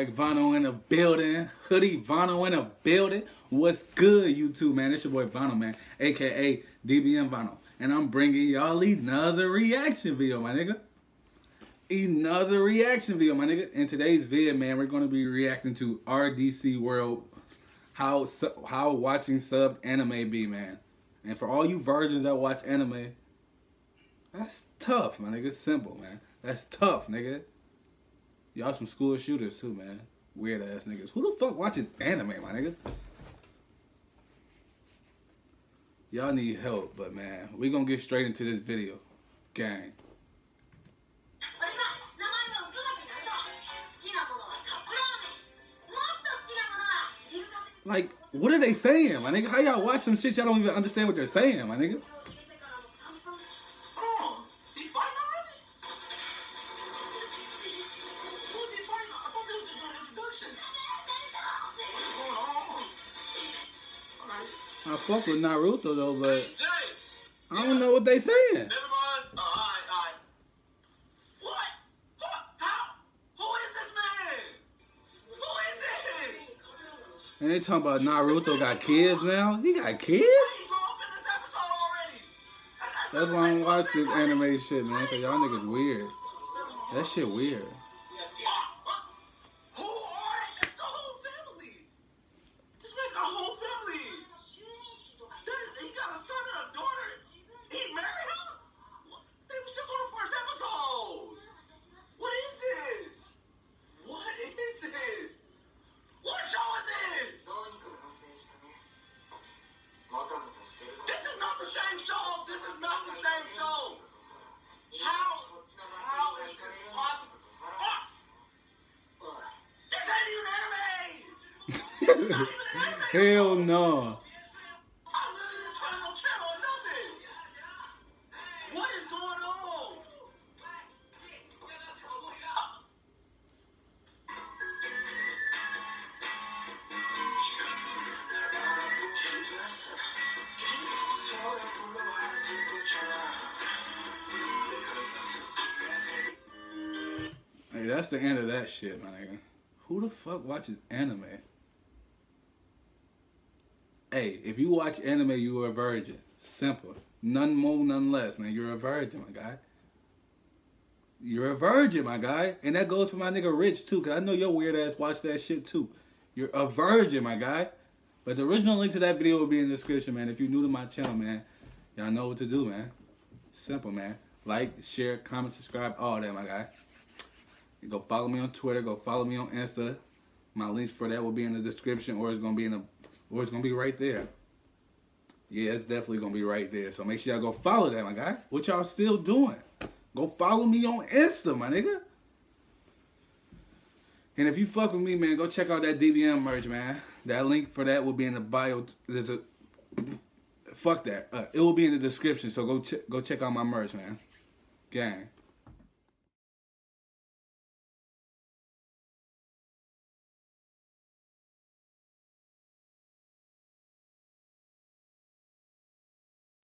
Durag Vonno in the building. Hoodie Vonno in the building. What's good, YouTube, man? It's your boy Vonno, man, aka DBM Vonno. And I'm bringing y'all another reaction video, my nigga. Another reaction video, my nigga. In today's video, man, we're going to be reacting to RDC World. How, how watching sub anime be, man. And for all you virgins that watch anime, that's tough, my nigga. Simple, man. That's tough, nigga. Y'all some school shooters too, man. Weird ass niggas. Who the fuck watches anime, my nigga? Y'all need help, but man, we gonna get straight into this video. Gang. Like, what are they saying, my nigga? How y'all watch some shit y'all don't even understand what they're saying, my nigga? I fuck with Naruto though, but I don't know what they saying. Never mind. Oh, all right, all right. What? What? How? Who is this man? Who is this? And they talking about Naruto got kids now. He got kids? That's why I don't watch this anime shit, man. Cause y'all niggas weird. That shit weird. Hell no. Hey, that's the end of that shit, my nigga. Who the fuck watches anime? Hey, if you watch anime, you are a virgin. Simple. None more, none less, man. You're a virgin, my guy. You're a virgin, my guy. And that goes for my nigga Rich, too, because I know your weird ass watch that shit, too. You're a virgin, my guy. But the original link to that video will be in the description, man. If you're new to my channel, man, y'all know what to do, man. Simple, man. Like, share, comment, subscribe, all that, my guy. Go follow me on Twitter. Go follow me on Insta. My links for that will be in the description or it's going to be in the or it's gonna be right there. Yeah, it's definitely gonna be right there. So make sure y'all go follow that, my guy. What y'all still doing? Go follow me on Insta, my nigga. And if you fuck with me, man, go check out that DBM merch, man. That link for that will be in the bio. There's a fuck that. Uh, it will be in the description. So go ch go check out my merch, man. Gang.